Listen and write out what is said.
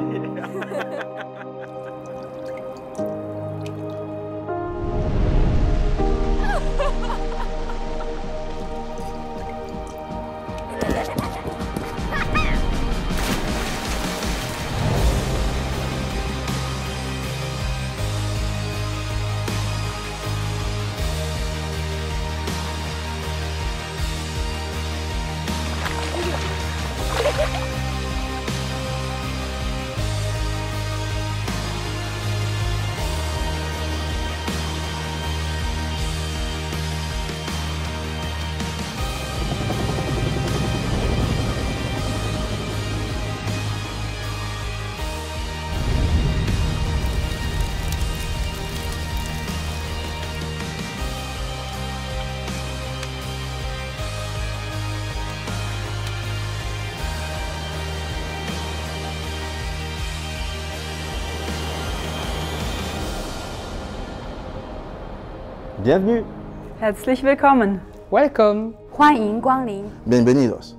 yeah. Bienvenue. Herzlich willkommen. Welcome. 欢迎光临。 Bienvenidos.